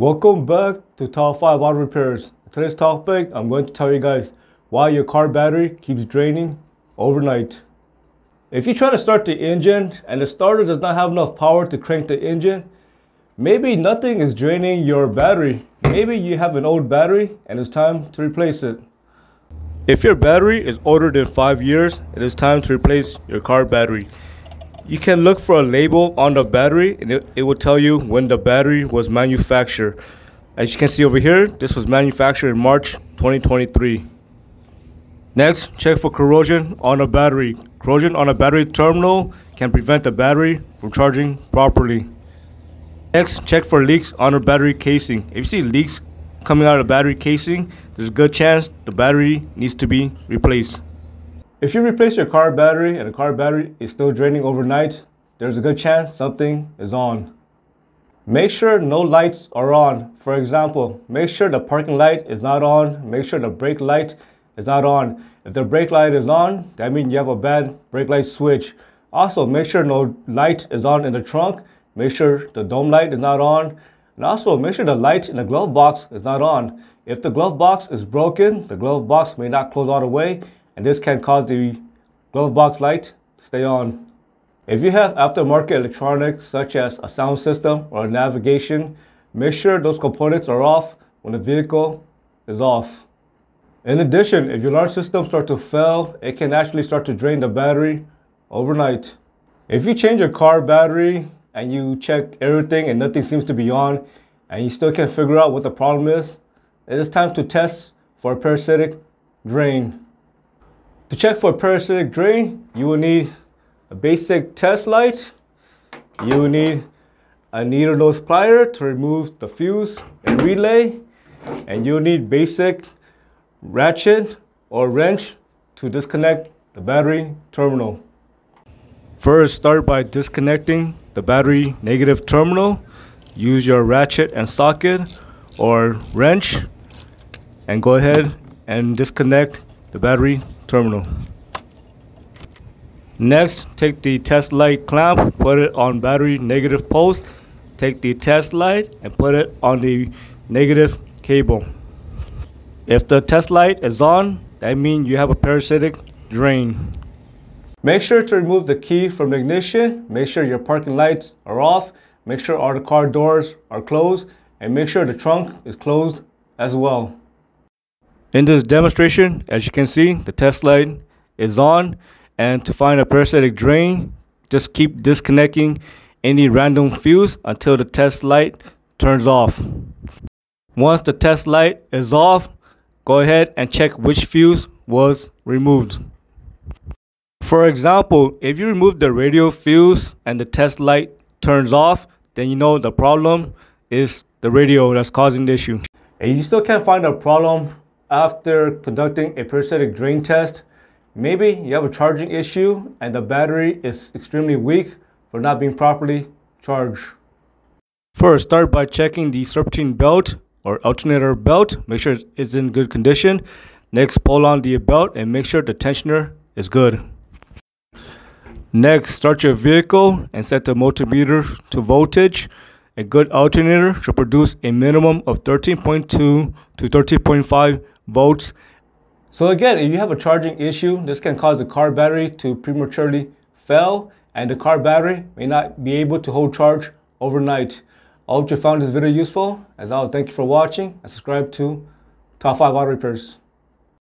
Welcome back to Top 5 Auto Repairs. Today's topic, I'm going to tell you guys why your car battery keeps draining overnight. If you try to start the engine and the starter does not have enough power to crank the engine, maybe nothing is draining your battery. Maybe you have an old battery and it's time to replace it. If your battery is older than 5 years, it is time to replace your car battery. You can look for a label on the battery and it, it will tell you when the battery was manufactured. As you can see over here, this was manufactured in March 2023. Next, check for corrosion on a battery. Corrosion on a battery terminal can prevent the battery from charging properly. Next, check for leaks on a battery casing. If you see leaks coming out of the battery casing, there's a good chance the battery needs to be replaced. If you replace your car battery and the car battery is still draining overnight, there's a good chance something is on. Make sure no lights are on. For example, make sure the parking light is not on. Make sure the brake light is not on. If the brake light is on, that means you have a bad brake light switch. Also, make sure no light is on in the trunk. Make sure the dome light is not on. And also, make sure the light in the glove box is not on. If the glove box is broken, the glove box may not close all the way and this can cause the glove box light to stay on. If you have aftermarket electronics such as a sound system or navigation, make sure those components are off when the vehicle is off. In addition, if your alarm system starts to fail, it can actually start to drain the battery overnight. If you change your car battery and you check everything and nothing seems to be on and you still can't figure out what the problem is, it is time to test for a parasitic drain. To check for parasitic drain, you will need a basic test light. You will need a needle nose plier to remove the fuse and relay. And you'll need basic ratchet or wrench to disconnect the battery terminal. First, start by disconnecting the battery negative terminal. Use your ratchet and socket or wrench and go ahead and disconnect the battery terminal. Next, take the test light clamp, put it on battery negative post. Take the test light and put it on the negative cable. If the test light is on, that means you have a parasitic drain. Make sure to remove the key from the ignition. Make sure your parking lights are off. Make sure all the car doors are closed. And make sure the trunk is closed as well. In this demonstration, as you can see, the test light is on. And to find a parasitic drain, just keep disconnecting any random fuse until the test light turns off. Once the test light is off, go ahead and check which fuse was removed. For example, if you remove the radio fuse and the test light turns off, then you know the problem is the radio that's causing the issue. And you still can't find a problem after conducting a parasitic drain test, maybe you have a charging issue and the battery is extremely weak for not being properly charged. First, start by checking the serpentine belt or alternator belt. Make sure it's in good condition. Next, pull on the belt and make sure the tensioner is good. Next, start your vehicle and set the multimeter to voltage. A good alternator should produce a minimum of 13.2 to 13.5 volts. So again, if you have a charging issue, this can cause the car battery to prematurely fail and the car battery may not be able to hold charge overnight. I hope you found this video useful. As always, thank you for watching and subscribe to Top 5 Auto Repairs.